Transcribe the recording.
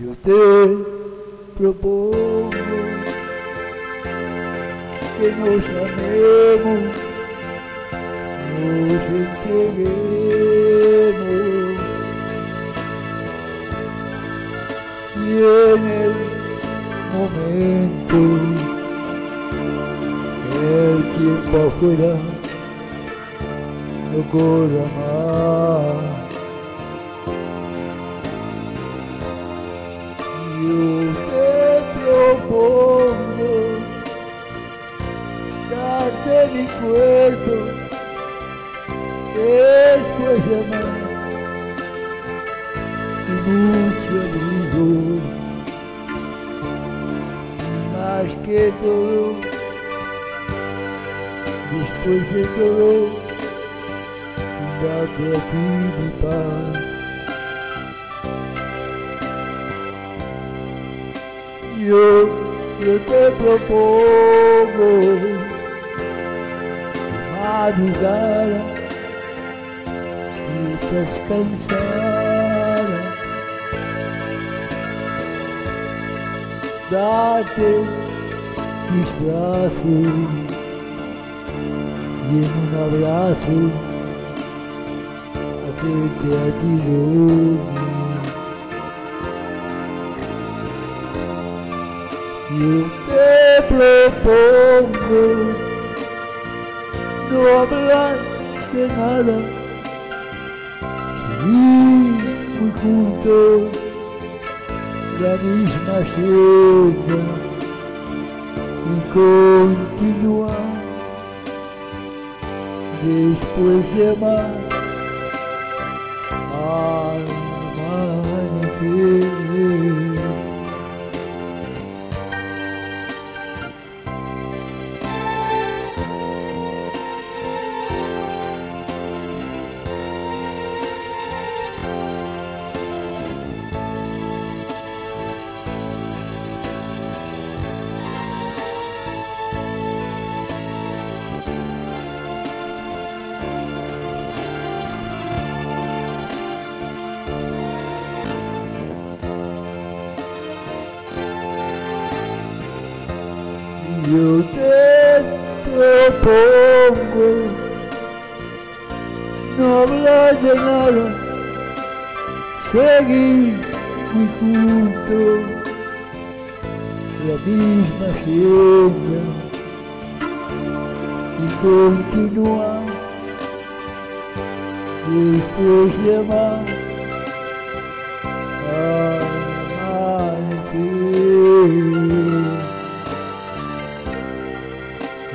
Yo te propongo que nos amemos, nos entreguemos y en el momento el tiempo afuera no corra más. Darte mi cuerpo. Después de amar y mucho abrigo más que todo. Después de todo. Darte a ti mi paz. Yo, yo te propongo madrugada e estás cansada dá os braços e um abraço até a de novo e te propongo no hablar de nada, seguir muy juntos la misma senda y continuar. Después de amar amanecer. Yo te propongo no hablar de nada, seguir muy juntos la misma senda y continuar después de amar. Al